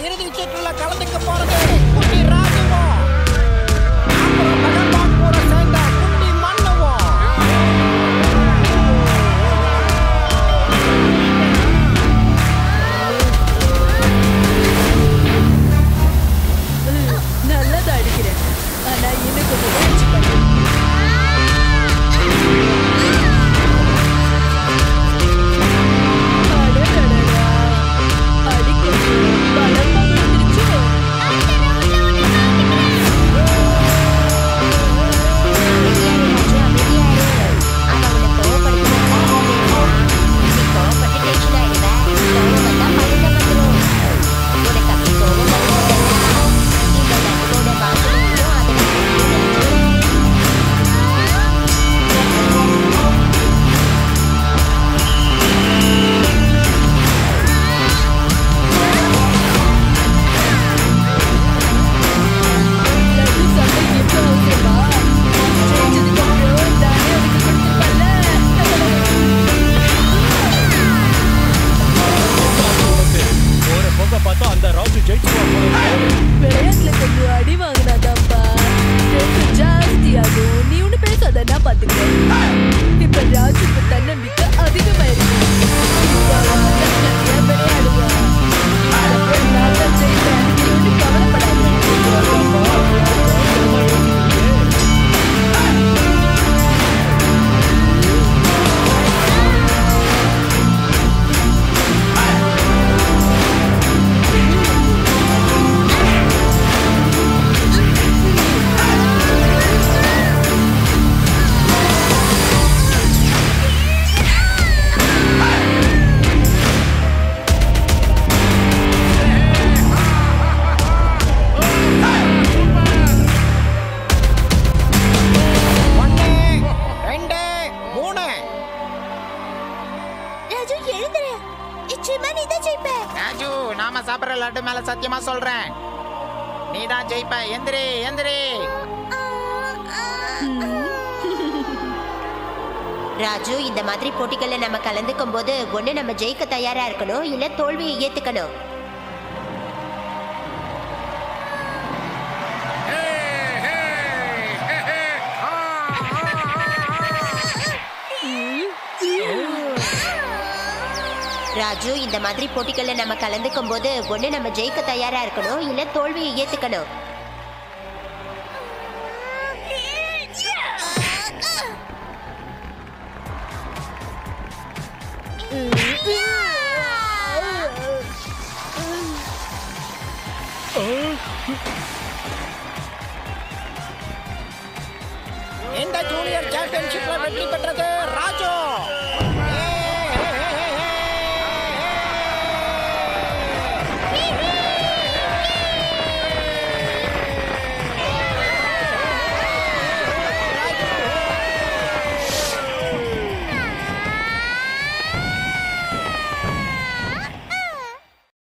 இறுதி சுற்றுல கலந்துக்க போறது. ராஜு எழுந்துரு. நிச்சயமா நீ தான் ஜெயிப்ப. ராஜு நாம சாப்பிடுற லட்டு மேல சத்தியமா சொல்றேன். நீ தான் ஜெயிப்ப. எந்திரி எந்திரி. ராஜு இந்த மாதிரி போட்டிகள்ல நம்ம கலந்துக்கும் போது ஒண்ணு நம்ம ஜெயிக்க தயாரா இருக்கணும் இல்ல தோல்வியை ஏத்துக்கணும். ராஜு இந்த மாதிரி போட்டிகள்ல நம்ம கலந்துக்கும் போது ஒண்ணு நம்ம ஜெயிக்க தயாரா இருக்கணும் இல்ல தோல்வியை ஏத்துக்கணும். இந்த ஜூனியர் சாம்பியன்ஷிப்ல வெற்றி பெற்றது ராஜு.